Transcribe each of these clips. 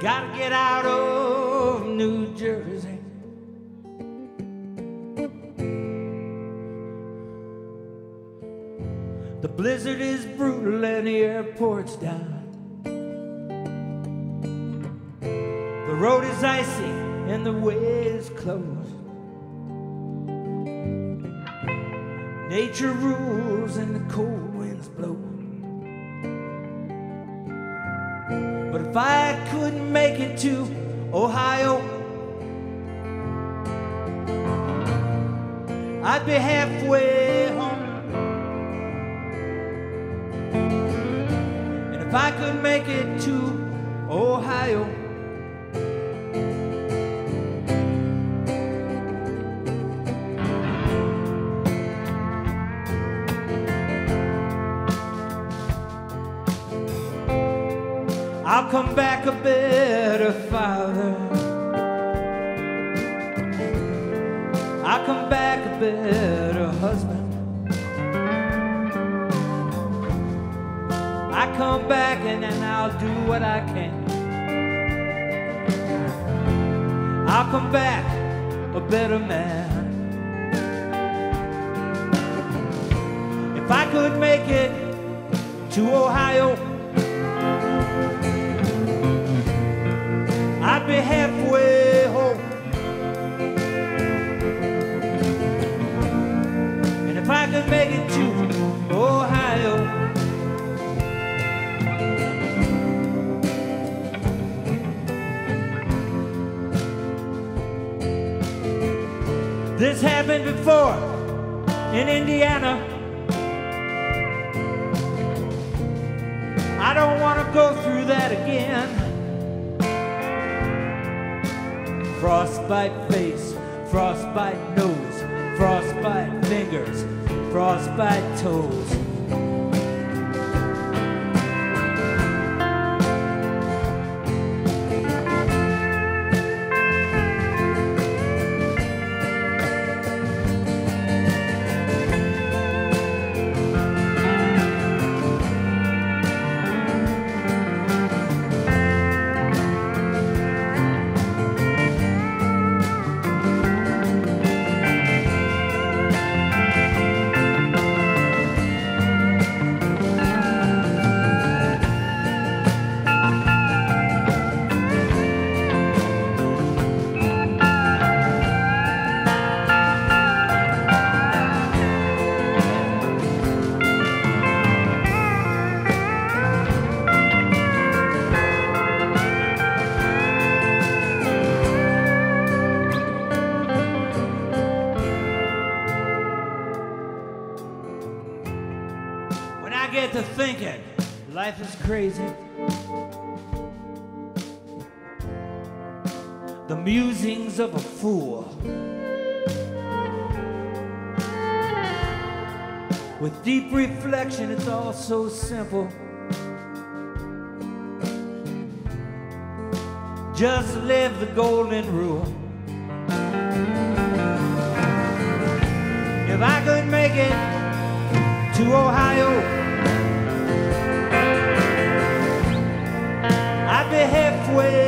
Gotta get out of New Jersey. The blizzard is brutal and the airport's down. The road is icy and the way is closed. Nature rules and the cold winds blow. But if I couldn't make it to Ohio, I'd be halfway home. And if I could make it to Ohio, I'll come back a better father. I'll come back a better husband. I come back and then I'll do what I can. I'll come back a better man. If I could make it to Ohio, be halfway home. And if I could make it to Ohio, this happened before in Indiana. I don't want to go through that again. Frostbite face, frostbite nose, frostbite fingers, frostbite toes. Thinking, life is crazy. The musings of a fool. With deep reflection, it's all so simple. Just live the golden rule. If I could make it to Ohio. Be halfway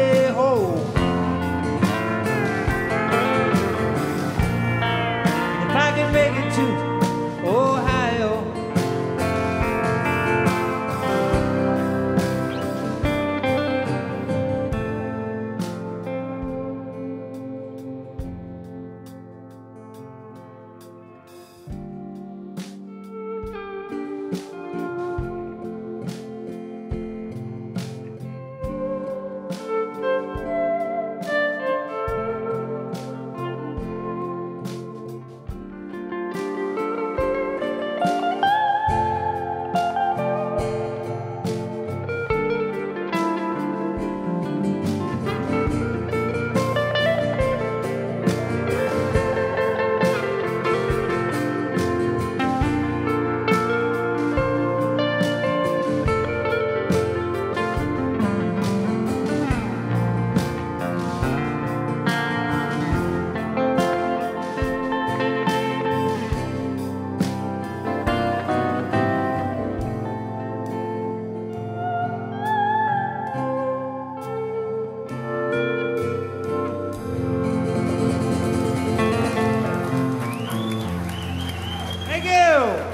Thank you.